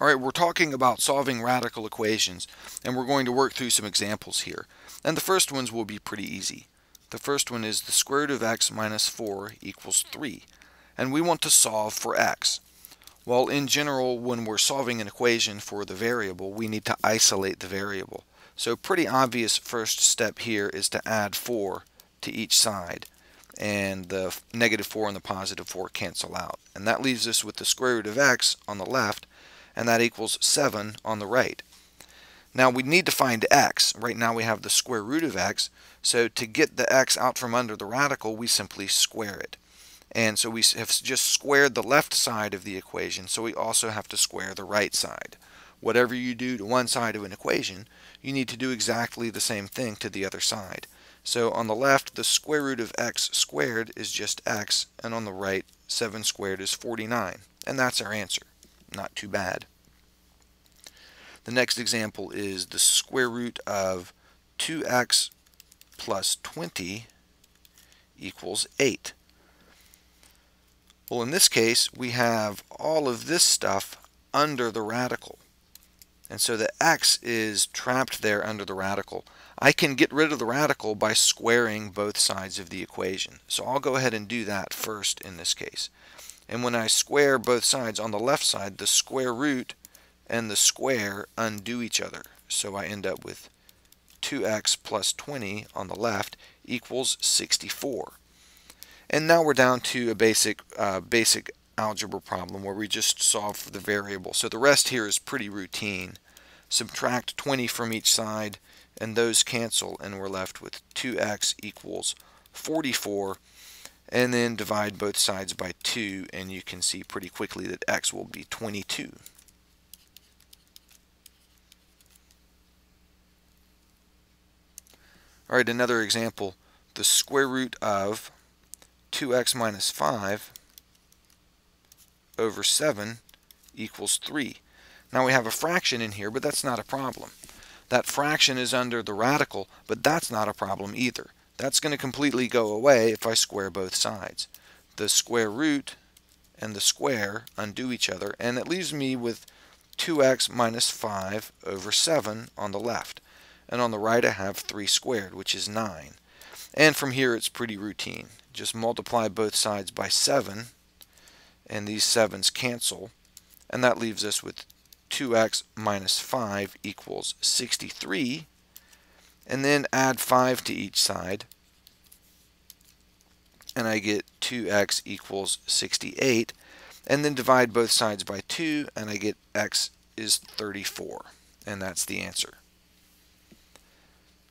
Alright, we're talking about solving radical equations, and we're going to work through some examples here. And the first ones will be pretty easy. The first one is the square root of x minus 4 equals 3. And we want to solve for x. Well, in general, when we're solving an equation for the variable, we need to isolate the variable. So pretty obvious first step here is to add 4 to each side. And the negative 4 and the positive 4 cancel out. And that leaves us with the square root of x on the left and that equals 7 on the right. Now we need to find x. Right now we have the square root of x, so to get the x out from under the radical, we simply square it. And so we have just squared the left side of the equation, so we also have to square the right side. Whatever you do to one side of an equation, you need to do exactly the same thing to the other side. So on the left, the square root of x squared is just x, and on the right, 7 squared is 49. And that's our answer. Not too bad. The next example is the square root of 2x plus 20 equals 8. Well, in this case, we have all of this stuff under the radical. And so the x is trapped there under the radical. I can get rid of the radical by squaring both sides of the equation. So I'll go ahead and do that first in this case. And when I square both sides on the left side, the square root and the square undo each other. So I end up with 2x plus 20 on the left equals 64. And now we're down to a basic, uh, basic algebra problem where we just solve for the variable. So the rest here is pretty routine. Subtract 20 from each side and those cancel and we're left with 2x equals 44 and then divide both sides by 2 and you can see pretty quickly that x will be 22. Alright, another example. The square root of 2x minus 5 over 7 equals 3. Now we have a fraction in here, but that's not a problem. That fraction is under the radical, but that's not a problem either. That's going to completely go away if I square both sides. The square root and the square undo each other, and it leaves me with 2x minus 5 over 7 on the left. And on the right I have 3 squared, which is 9. And from here it's pretty routine. Just multiply both sides by 7, and these 7's cancel, and that leaves us with 2x minus 5 equals 63 and then add 5 to each side and I get 2x equals 68 and then divide both sides by 2 and I get x is 34 and that's the answer.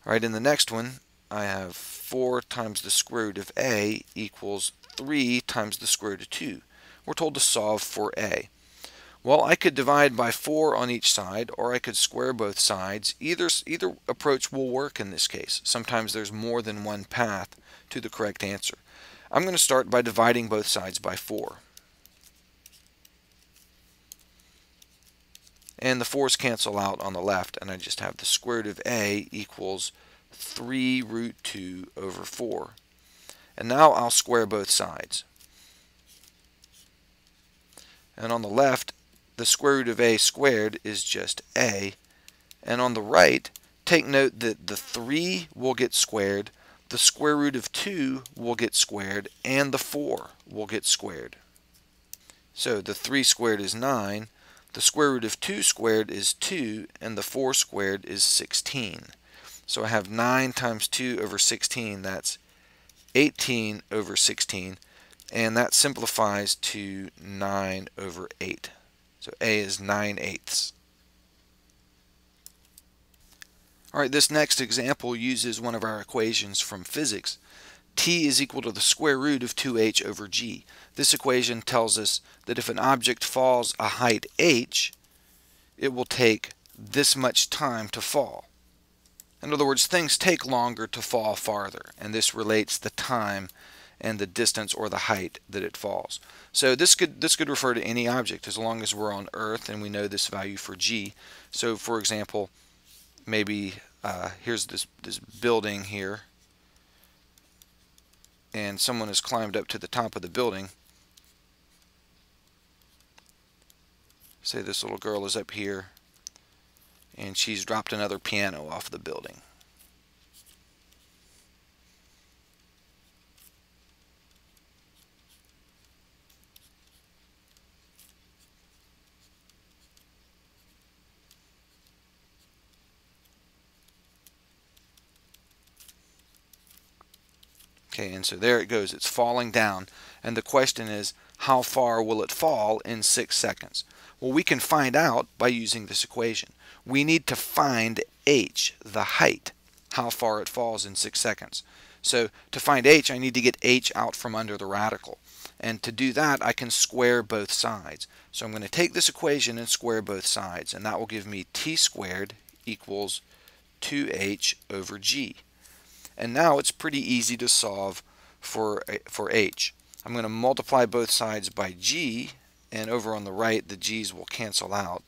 Alright, in the next one I have 4 times the square root of a equals 3 times the square root of 2. We're told to solve for a. Well, I could divide by 4 on each side, or I could square both sides. Either, either approach will work in this case. Sometimes there's more than one path to the correct answer. I'm going to start by dividing both sides by 4. And the 4's cancel out on the left, and I just have the square root of a equals 3 root 2 over 4. And now I'll square both sides. And on the left, the square root of a squared is just a. And on the right, take note that the 3 will get squared, the square root of 2 will get squared, and the 4 will get squared. So the 3 squared is 9, the square root of 2 squared is 2, and the 4 squared is 16. So I have 9 times 2 over 16, that's 18 over 16, and that simplifies to 9 over 8. So A is 9 eighths. Alright, this next example uses one of our equations from physics. T is equal to the square root of 2h over g. This equation tells us that if an object falls a height h, it will take this much time to fall. In other words, things take longer to fall farther, and this relates the time and the distance or the height that it falls. So this could this could refer to any object as long as we're on Earth and we know this value for g. So for example, maybe uh, here's this this building here, and someone has climbed up to the top of the building. say this little girl is up here and she's dropped another piano off the building. Okay, and so there it goes. It's falling down. And the question is, how far will it fall in six seconds? Well, we can find out by using this equation. We need to find h, the height, how far it falls in six seconds. So to find h, I need to get h out from under the radical. And to do that, I can square both sides. So I'm going to take this equation and square both sides. And that will give me t squared equals 2h over g. And now it's pretty easy to solve for, eh, for h. I'm going to multiply both sides by g, and over on the right the g's will cancel out.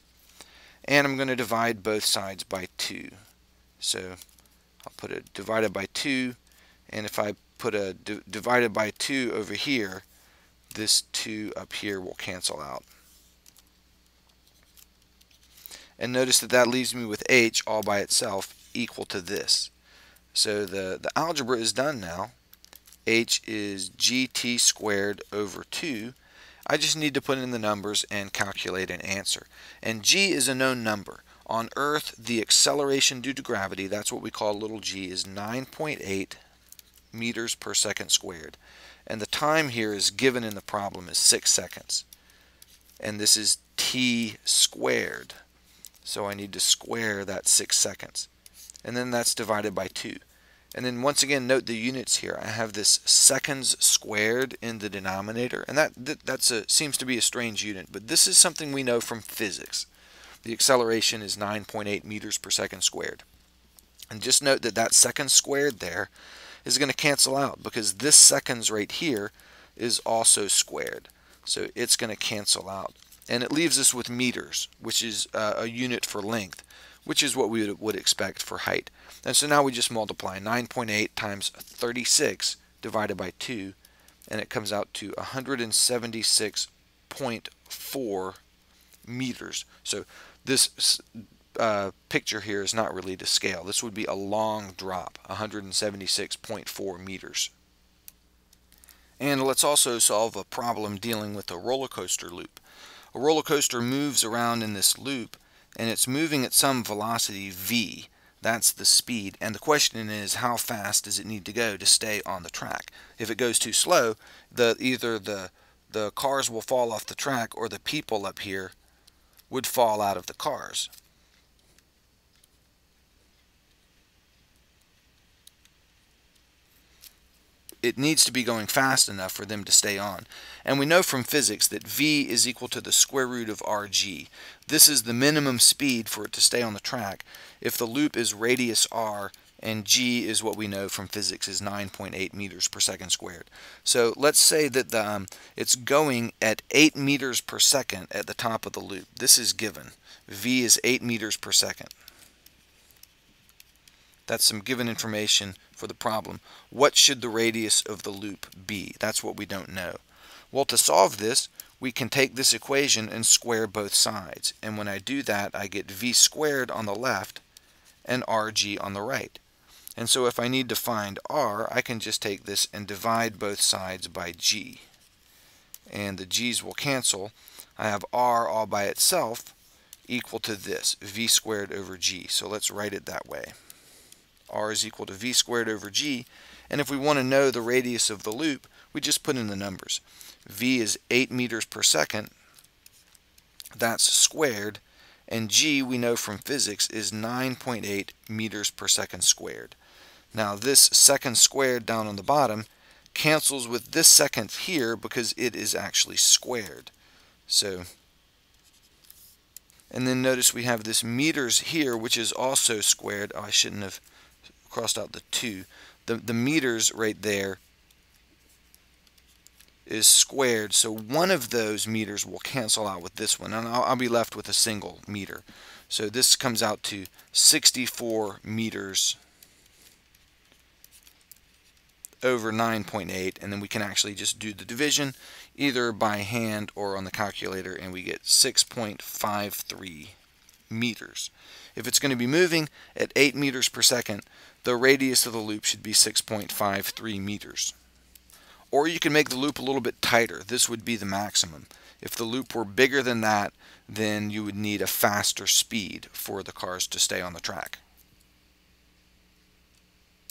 And I'm going to divide both sides by 2. So I'll put a divided by 2, and if I put a divided by 2 over here, this 2 up here will cancel out. And notice that that leaves me with h all by itself equal to this. So the, the algebra is done now. h is gt squared over 2. I just need to put in the numbers and calculate an answer. And g is a known number. On Earth, the acceleration due to gravity, that's what we call little g, is 9.8 meters per second squared. And the time here is given in the problem is 6 seconds. And this is t squared. So I need to square that 6 seconds and then that's divided by 2. And then once again, note the units here. I have this seconds squared in the denominator, and that, that that's a, seems to be a strange unit, but this is something we know from physics. The acceleration is 9.8 meters per second squared. And just note that that seconds squared there is going to cancel out because this seconds right here is also squared. So it's going to cancel out. And it leaves us with meters, which is uh, a unit for length which is what we would expect for height. And so now we just multiply 9.8 times 36 divided by 2, and it comes out to 176.4 meters. So this uh, picture here is not really to scale. This would be a long drop, 176.4 meters. And let's also solve a problem dealing with a roller coaster loop. A roller coaster moves around in this loop and it's moving at some velocity v. That's the speed. And the question is how fast does it need to go to stay on the track? If it goes too slow, the either the the cars will fall off the track or the people up here would fall out of the cars. It needs to be going fast enough for them to stay on. And we know from physics that v is equal to the square root of rg. This is the minimum speed for it to stay on the track if the loop is radius r and g is what we know from physics is 9.8 meters per second squared. So let's say that the, um, it's going at 8 meters per second at the top of the loop. This is given. v is 8 meters per second. That's some given information for the problem. What should the radius of the loop be? That's what we don't know. Well, to solve this, we can take this equation and square both sides. And when I do that, I get v squared on the left and rg on the right. And so if I need to find r, I can just take this and divide both sides by g. And the g's will cancel. I have r all by itself equal to this, v squared over g. So let's write it that way r is equal to v squared over g. And if we want to know the radius of the loop, we just put in the numbers. v is 8 meters per second. That's squared. And g, we know from physics, is 9.8 meters per second squared. Now this second squared down on the bottom cancels with this second here because it is actually squared. So, and then notice we have this meters here, which is also squared. Oh, I shouldn't have crossed out the 2. The, the meters right there is squared, so one of those meters will cancel out with this one, and I'll, I'll be left with a single meter. So this comes out to 64 meters over 9.8 and then we can actually just do the division either by hand or on the calculator and we get 6.53 meters. If it's going to be moving at 8 meters per second, the radius of the loop should be 6.53 meters. Or you can make the loop a little bit tighter. This would be the maximum. If the loop were bigger than that, then you would need a faster speed for the cars to stay on the track.